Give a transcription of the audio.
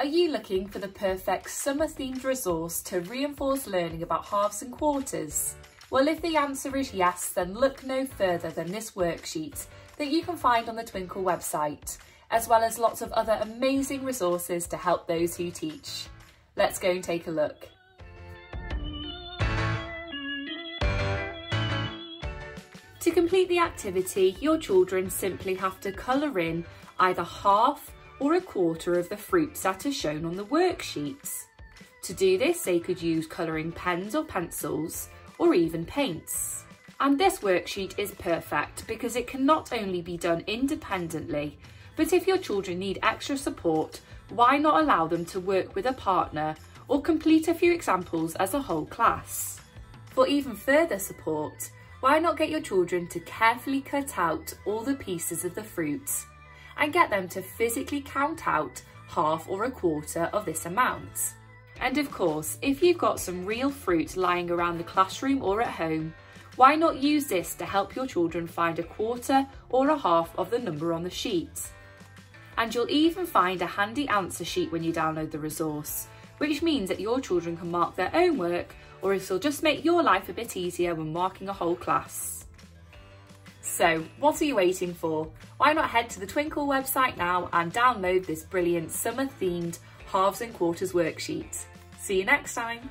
Are you looking for the perfect summer themed resource to reinforce learning about halves and quarters? Well, if the answer is yes, then look no further than this worksheet that you can find on the Twinkl website, as well as lots of other amazing resources to help those who teach. Let's go and take a look. To complete the activity, your children simply have to colour in either half or a quarter of the fruits that are shown on the worksheets. To do this, they could use colouring pens or pencils, or even paints. And this worksheet is perfect because it can not only be done independently, but if your children need extra support, why not allow them to work with a partner or complete a few examples as a whole class? For even further support, why not get your children to carefully cut out all the pieces of the fruit and get them to physically count out half or a quarter of this amount. And of course, if you've got some real fruit lying around the classroom or at home, why not use this to help your children find a quarter or a half of the number on the sheet? And you'll even find a handy answer sheet when you download the resource, which means that your children can mark their own work or it'll just make your life a bit easier when marking a whole class. So what are you waiting for? Why not head to the Twinkl website now and download this brilliant summer themed halves and quarters worksheet. See you next time.